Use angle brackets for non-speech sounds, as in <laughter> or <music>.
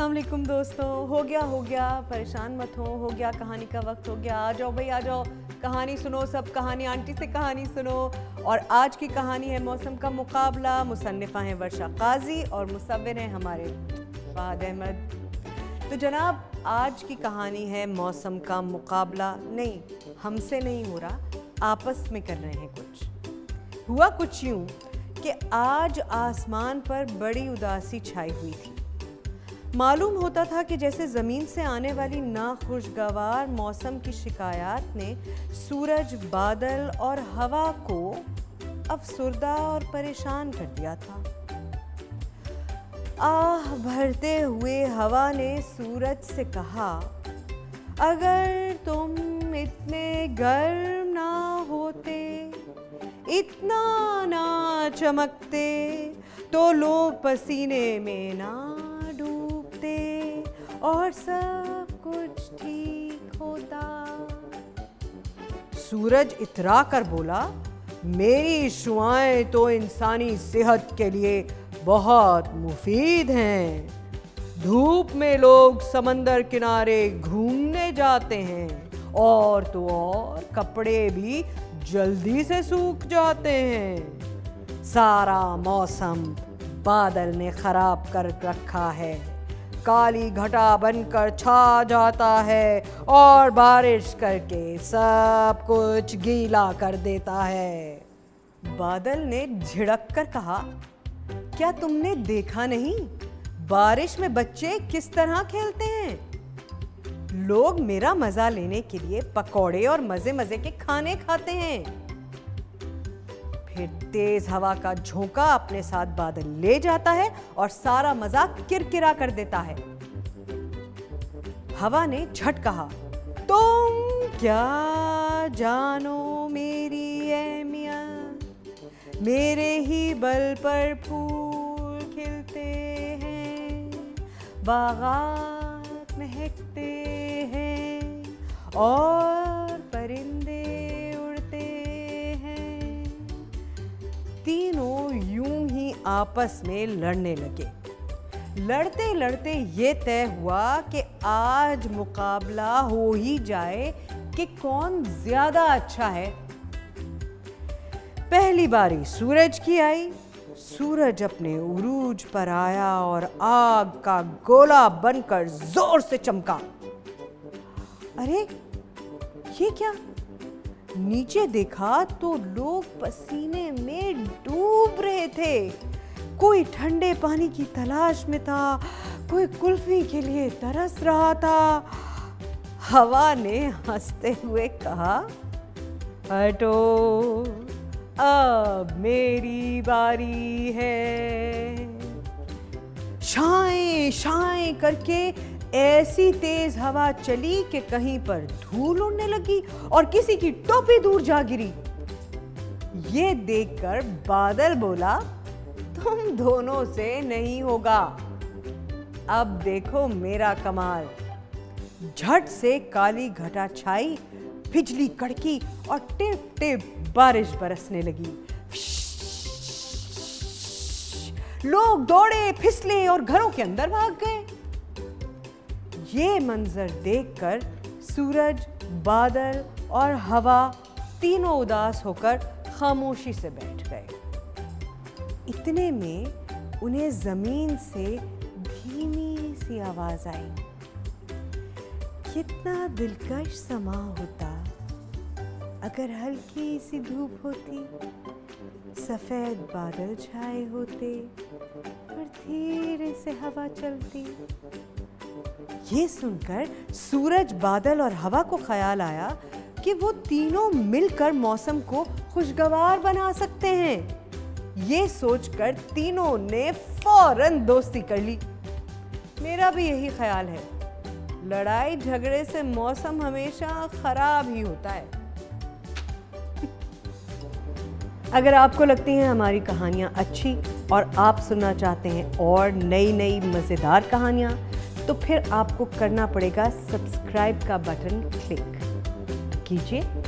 वालेकुम दोस्तों। हो गया हो गया। परेशान मत हो। हो गया कहानी का वक्त, हो गया। आ जाओ भाई, आ जाओ। कहानी सुनो सब, कहानी आंटी से कहानी सुनो। और आज की कहानी है मौसम का मुकाबला। मुसन्फ़ा हैं वर्षा काजी और मुसविर हैं हमारे फहद अहमद। तो जनाब, आज की कहानी है मौसम का मुकाबला। नहीं, हमसे नहीं हो रहा। आपस में कर रहे हैं कुछ। हुआ कुछ यूँ कि आज आसमान पर बड़ी उदासी छाई हुई थी। मालूम होता था कि जैसे ज़मीन से आने वाली नाखुशगवार मौसम की शिकायत ने सूरज, बादल और हवा को अफसरदा और परेशान कर दिया था। आह, भरते हुए हवा ने सूरज से कहा, अगर तुम इतने गर्म ना होते, इतना ना चमकते तो लोग पसीने में ना और सब कुछ ठीक होता। सूरज इतरा कर बोला, मेरी शुआएँ तो इंसानी सेहत के लिए बहुत मुफीद हैं। धूप में लोग समंदर किनारे घूमने जाते हैं और तो और कपड़े भी जल्दी से सूख जाते हैं। सारा मौसम बादल ने खराब कर रखा है। काली घटा बनकर छा जाता है और बारिश करके सब कुछ गीला कर देता है। बादल ने झिड़क कर कहा, क्या तुमने देखा नहीं? बारिश में बच्चे किस तरह खेलते हैं? लोग मेरा मज़ा लेने के लिए पकौड़े और मज़े मज़े के खाने खाते हैं। फिर तेज हवा का झोंका अपने साथ बादल ले जाता है और सारा मज़ा किरकिरा कर देता है। हवा ने झट कहा, तुम क्या जानो मेरी अहमियत मेरे ही बल पर फूल खिलते हैं, बागात महकते हैं और आपस में लड़ने लगे। लड़ते लड़ते ये तय हुआ कि आज मुकाबला हो ही जाए कि कौन ज़्यादा अच्छा है। पहली बारी सूरज की आई। सूरज अपने उरूज पर आया और आग का गोला बनकर ज़ोर से चमका। अरे, ये क्या? नीचे देखा तो लोग पसीने में डूब रहे थे। कोई ठंडे पानी की तलाश में था, कोई कुल्फी के लिए तरस रहा था। हवा ने हँसते हुए कहा, हटो, अब मेरी बारी है। शाए, शाएँ करके ऐसी तेज हवा चली कि कहीं पर धूल उड़ने लगी और किसी की टोपी दूर जा गिरी। ये देखकर बादल बोला तुम दोनों से नहीं होगा। अब देखो मेरा कमाल। झट से काली घटा छाई, बिजली कड़की और टिप टिप बारिश बरसने लगी। लोग दौड़े, फिसले और घरों के अंदर भाग गए। ये मंजर देखकर सूरज, बादल और हवा तीनों उदास होकर खामोशी से बैठ गए। इतने में उन्हें ज़मीन से धीमी सी आवाज़ आई। कितना दिलकश समा होता, अगर हल्की सी धूप होती, सफ़ेद बादल छाए होते और धीरे से हवा चलती। ये सुनकर सूरज बादल और हवा को ख्याल आया कि वो तीनों मिलकर मौसम को खुशगवार बना सकते हैं। ये सोचकर तीनों ने फ़ौरन दोस्ती कर ली। मेरा भी यही ख्याल है। लड़ाई झगड़े से मौसम हमेशा खराब ही होता है। <laughs> अगर आपको लगती हैं हमारी कहानियाँ अच्छी और आप सुनना चाहते हैं और नई नई मज़ेदार कहानियाँ तो फिर आपको करना पड़ेगा सब्सक्राइब का बटन क्लिक। कीजिए